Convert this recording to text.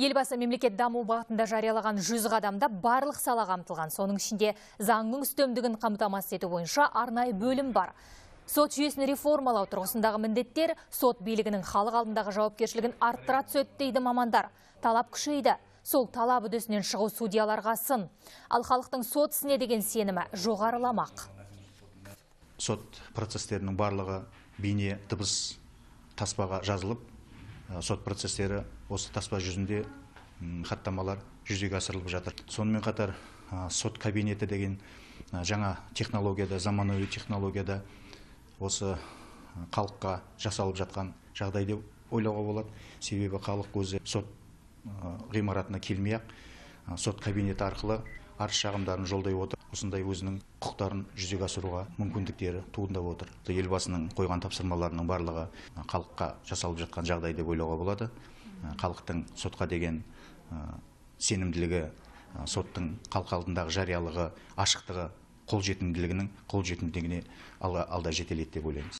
Елбасы мемлекет даму бағытында жариялаған 100 қадамда барлық сала қамтылған. Соның ішінде заңның үстемдігін қамтамасыз ету бойынша арнайы бөлім бар. Сот жүйесін реформалау тұрғысындағы міндеттер сот билігінің халық алдындағы жауапкершілігін арттыра түседі дейді мамандар. Талап күшейді. Сол талап үдесінен шығу судьяларға сын. Ал халықтың сот ісіне деген сенімі жоғарыламақ. сот процестерінің барлығы бейне дыбыс таспаға жазылып сот процестері осы таспа жүзінде хаттамалар жүзеге асырылып жатыр. Сонымен қатар ә, сот кабинеті деген ә, жаңа технологияда заманауи технологияда осы халыққа жасалып жатқан жағдай деп ойлауға болады. Себебі халық өзі сот ғимаратына келмей ақ сот кабинеті арқылы арыз шағымдарын жолдай отыр. Осындай өзінің құқықтарын жүзеге асыруға мүмкіндіктері туындап отыр. Елбасының қойған тапсырмаларының барлығы халыққа жасалып жатқан жағдай деп ойлауға болады. Халықтың сотқа деген сенімділігі соттың халық алдындағы жариялығы ашықтығы қолжетімділігінің қолжетімділігіне алда жетелейді деп ойлаймыз.